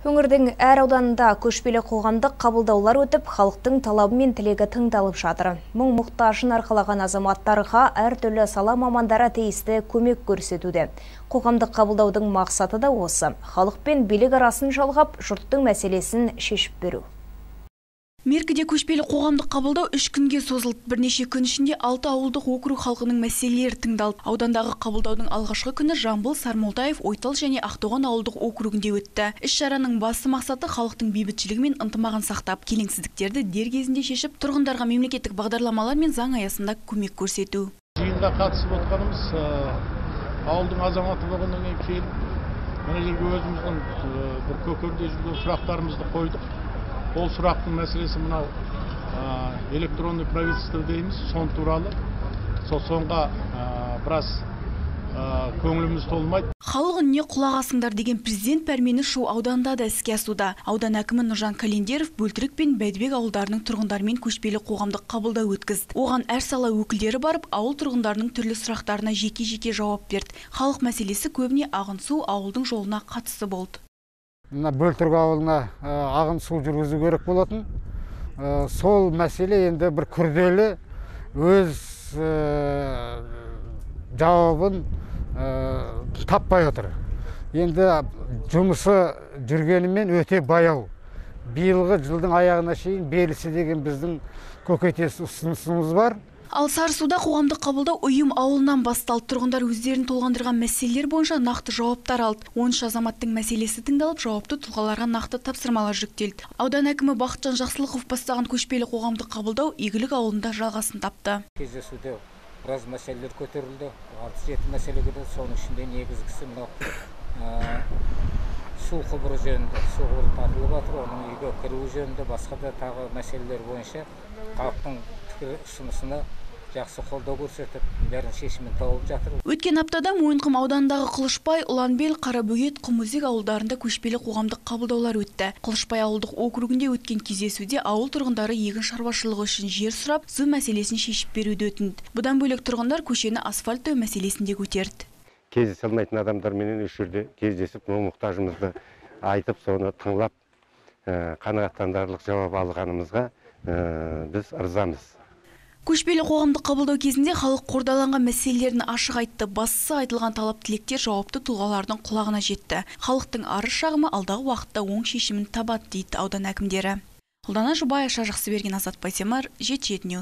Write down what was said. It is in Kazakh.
Өңірдің әр ауданында көшпелі қоғамдық қабылдаулар өтіп, халықтың талабы мен тілегі тыңдалып жатыр. Мұң мұқтажын арқалаған азаматтарға әртүрлі сала мамандары тиісті көмек көрсетуде. Қоғамдық қабылдаудың мақсаты да осы. Халық пен билік арасын жалғап, жұрттың мәселесін шешіп беру. Меркіде көшпелі қоғамдық қабылдау үш күнге созылды. Бірнеше күн ішінде алты ауылдық округ халқының мәселелері тыңдалды. Аудандағы қабылдаудың алғашқы күні Жамбыл, Сармолтаев, Ойтал және Ақтоған ауылдық округінде өтті. Іс шараның басты мақсаты халықтың бейбітшілігі мен ынтымағын сақтап, келеңсіздіктерді дер кезінде шешіп, тұрғындарға мемлекеттік бағдарламалар мен заң аясында көмек көрсету. Жиынға қатысып отқанымыз ауылдың азаматы болғаннан кейін келіп өзіміздің бір көкейде жүрген сұрақтарымызды қойдық ол сұрақтың мәселесі мынау электронный правительство дейміз сон туралы сол сонға біраз көңіліміз толмайды халық үніне құлақ асыңдар деген президент пәрмені шу ауданында да іске асуда аудан әкімі нұржан календеров бөлтірік пен бәйдібек ауылдарының тұрғындарымен көшпелі қоғамдық қабылдау өткізді оған әр сала өкілдері барып ауыл тұрғындарының түрлі сұрақтарына жеке жеке жауап берді халық мәселесі көбіне ағын су ауылдың жолына қатысты болды мына бөлтірік ауылына ағын су жүргізу керек болатын. Сол мәселе енді бір күрделі өз жауабын таппай отыр. Енді жұмысы жүргенімен өте баяу. Биылғы жылдың аяғына шейін берілсе деген біздің көкейтес ұсынысымыз бар. Ал Сарысуда қоғамдық қабылдау ұйым ауылынан басталды. Тұрғындар өздерін толғандырған мәселелер бойынша нақты жауаптар алды. 13 азаматтың мәселесі тыңдалып, жауапты тұлғаларға нақты тапсырмалар жүктелді. Аудан әкімі Бақытжан Жақсылықов бастаған көшпелі қоғамдық қабылдау игілік ауылында жалғасын тапты. Кездесуде біраз мәселелер көтерілді. 6-7 мәселе көтерілді. Соның ішінде негізгісі мынау су құбыры жөнінде су құбыры тартылып жатыр оның үйге кіруі жөнінде басқа да тағы мәселелер бойынша халықтың пікір ұсынысына жақсы қолдау көрсетіп бәрін шешімін тауып жатыр. Өткен аптада мойынқұм ауданындағы қылышбай ұланбел қарабөгет құмөзек ауылдарында көшпелі қоғамдық қабылдаулар өтті. Қылышбай ауылдық округінде өткен кездесуде ауыл тұрғындары егін шаруашылығы үшін жер сұрап су мәселесін шешіп беруді өтінді. Бұдан бөлек тұрғындар көшені асфальттау мәселесін де көтерді. Кездесе алмайтын адамдарменен осы жерде кездесіп мұң мұқтажымызды айтып соны тыңлап қанағаттандырарлық жауап алғанымызға біз ырзамыз. Көшпелі қоғамдық қабылдау кезінде халық қордаланған мәселелерін ашық айтты. Бастысы айтылған талап тілектер жауапты тұлғалардың құлағына жетті. Халықтың арыз шағымы алдағы уақытта оң шешімін табады дейді аудан әкімдері. Ұлдана жұбай айша жақсыберген азат байтемір жеті жеті